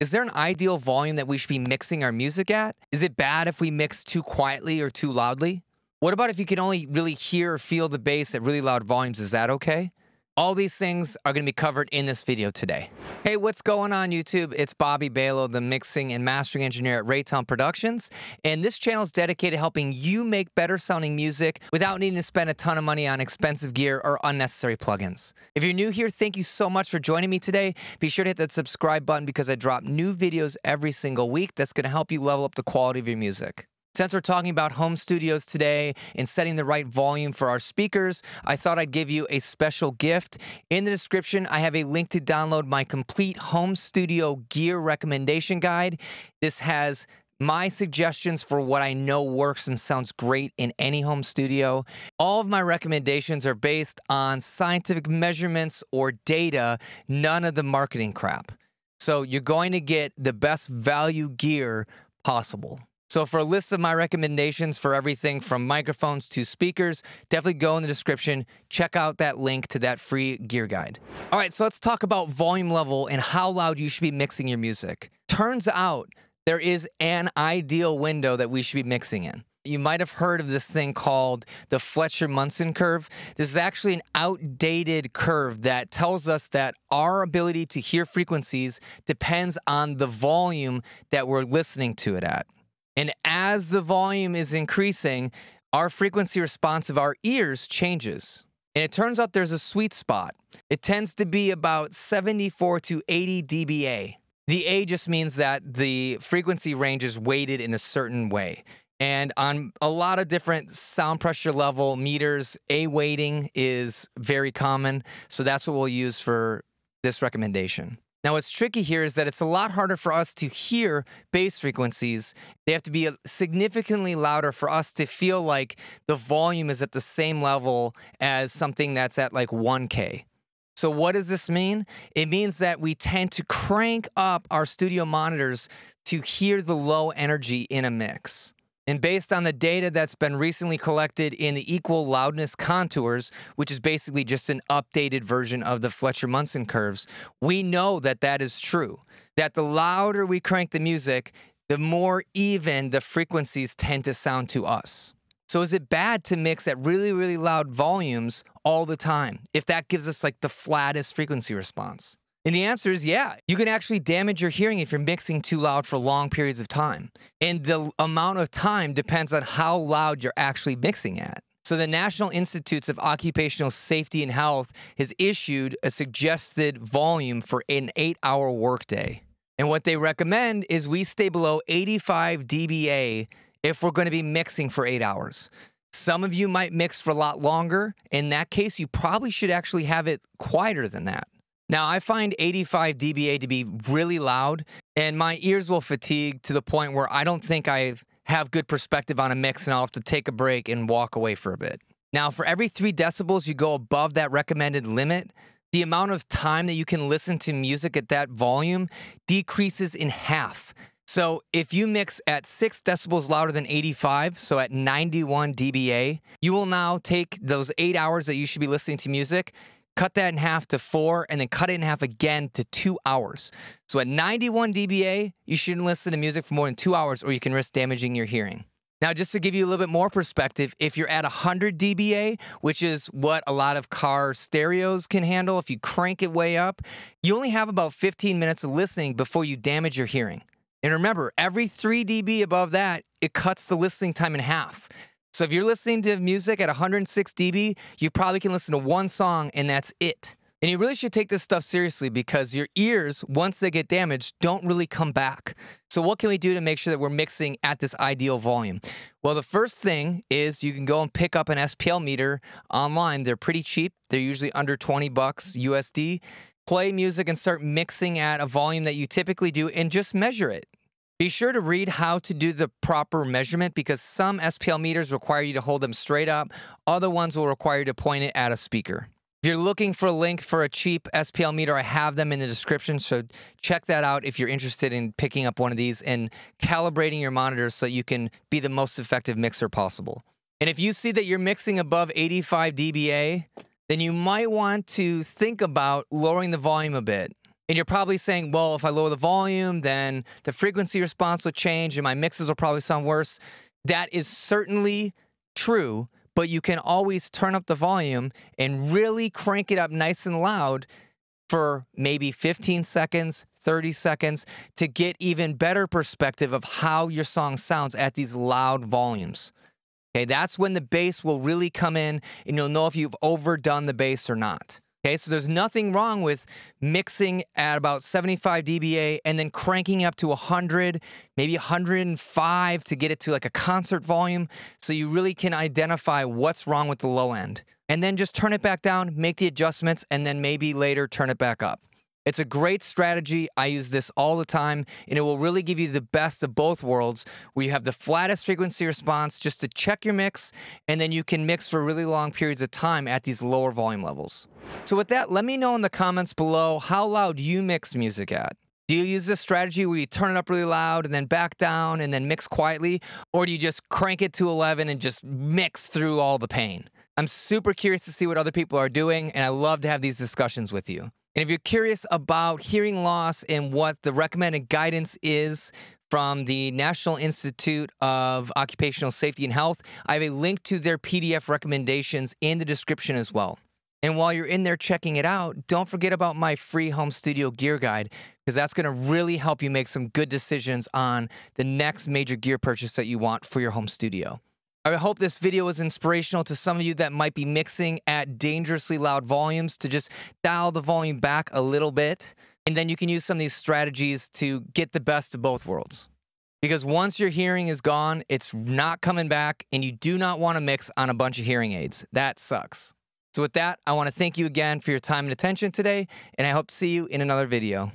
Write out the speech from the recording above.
Is there an ideal volume that we should be mixing our music at? Is it bad if we mix too quietly or too loudly? What about if you can only really hear or feel the bass at really loud volumes? Is that okay? All these things are to be covered in this video today. Hey, what's going on YouTube? It's Bobby Balo, the mixing and mastering engineer at Raytown Productions, and this channel is dedicated to helping you make better sounding music without needing to spend a ton of money on expensive gear or unnecessary plugins. If you're new here, thank you so much for joining me today. Be sure to hit that subscribe button because I drop new videos every single week that's to help you level up the quality of your music. Since we're talking about home studios today and setting the right volume for our speakers, I thought I'd give you a special gift. In the description, I have a link to download my complete home studio gear recommendation guide. This has my suggestions for what I know works and sounds great in any home studio. All of my recommendations are based on scientific measurements or data, none of the marketing crap. So you're going to get the best value gear possible. So, for a list of my recommendations for everything from microphones to speakers, definitely go in the description. Check out that link to that free gear guide. All right, so let's talk about volume level and how loud you should be mixing your music. Turns out there is an ideal window that we should be mixing in. You might have heard of this thing called the Fletcher Munson curve. This is actually an outdated curve that tells us that our ability to hear frequencies depends on the volume that we're listening to it at. And as the volume is increasing, our frequency response of our ears changes. And it turns out there's a sweet spot. It tends to be about 74 to 80 dBA. The A just means that the frequency range is weighted in a certain way. And on a lot of different sound pressure level meters, A weighting is very common. So that's what we'll use for this recommendation. Now, what's tricky here is that it's a lot harder for us to hear bass frequencies. They have to be uh, significantly louder for us to feel like the volume is at the same level as something that's at like 1K. So, what does this mean? It means that we tend to crank up our studio monitors to hear the low energy in a mix. And based on the data that's been recently collected in the equal loudness contours, which is basically just an updated version of the Fletcher Munson curves, we know that that is true. That the louder we crank the music, the more even the frequencies tend to sound to us. So is it bad to mix at really, really loud volumes all the time if that gives us like the flattest frequency response? And the answer is yeah. You can actually damage your hearing if you're mixing too loud for long periods of time. And the amount of time depends on how loud you're actually mixing at. So, the National Institutes of Occupational Safety and Health has issued a suggested volume for an eight hour workday. And what they recommend is we stay below 85 dBA if we're going to be mixing for eight hours. Some of you might mix for a lot longer. In that case, you probably should actually have it quieter than that. Now, I find 85 dBA to be really loud, and my ears will fatigue to the point where I don't think I have good perspective on a mix, and I'll have to take a break and walk away for a bit. Now, for every three decibels you go above that recommended limit, the amount of time that you can listen to music at that volume decreases in half. So if you mix at six decibels louder than 85, so at 91 dBA, you will now take those eight hours that you should be listening to music cut that in half to four, and then cut it in half again to two hours. So at 91 dBA, you shouldn't listen to music for more than two hours or you can risk damaging your hearing. Now, just to give you a little bit more perspective, if you're at 100 dBA, which is what a lot of car stereos can handle, if you crank it way up, you only have about 15 minutes of listening before you damage your hearing. And remember, every 3 dB above that, it cuts the listening time in half. So if you're listening to music at 106 dB, you probably can listen to one song and that's it. And you really should take this stuff seriously because your ears, once they get damaged, don't really come back. So, what can we do to make sure that we're mixing at this ideal volume? Well, the first thing is you can go and pick up an SPL meter online. They're pretty cheap, they're usually under 20 bucks USD. Play music and start mixing at a volume that you typically do and just measure it. Be sure to read how to do the proper measurement because some SPL meters require you to hold them straight up, other ones will require you to point it at a speaker. If you're looking for a link for a cheap SPL meter, I have them in the description, so check that out if you're interested in picking up one of these and calibrating your monitors so you can be the most effective mixer possible. And if you see that you're mixing above 85 dBA, then you might want to think about lowering the volume a bit. And you're probably saying, well, if I lower the volume, then the frequency response will change and my mixes will probably sound worse. That is certainly true, but you can always turn up the volume and really crank it up nice and loud for maybe 15 seconds, 30 seconds to get even better perspective of how your song sounds at these loud volumes. Okay, that's when the bass will really come in and you'll know if you've overdone the bass or not. Okay, so there's nothing wrong with mixing at about 75 dBA and then cranking up to 100, maybe 105 to get it to like a concert volume so you really can identify what's wrong with the low end. And then just turn it back down, make the adjustments, and then maybe later turn it back up. It's a great strategy. I use this all the time, and it will really give you the best of both worlds where you have the flattest frequency response just to check your mix, and then you can mix for really long periods of time at these lower volume levels. So, with that, let me know in the comments below how loud you mix music at. Do you use this strategy where you turn it up really loud and then back down and then mix quietly? Or do you just crank it to 11 and just mix through all the pain? I'm super curious to see what other people are doing, and I love to have these discussions with you. And if you're curious about hearing loss and what the recommended guidance is from the National Institute of Occupational Safety and Health, I have a link to their PDF recommendations in the description as well. And while you're in there checking it out, don't forget about my free home studio gear guide because that's going to really help you make some good decisions on the next major gear purchase that you want for your home studio. I hope this video was inspirational to some of you that might be mixing at dangerously loud volumes to just dial the volume back a little bit. And then you can use some of these strategies to get the best of both worlds. Because once your hearing is gone, it's not coming back, and you do not want to mix on a bunch of hearing aids. That sucks. So, with that, I want to thank you again for your time and attention today, and I hope to see you in another video.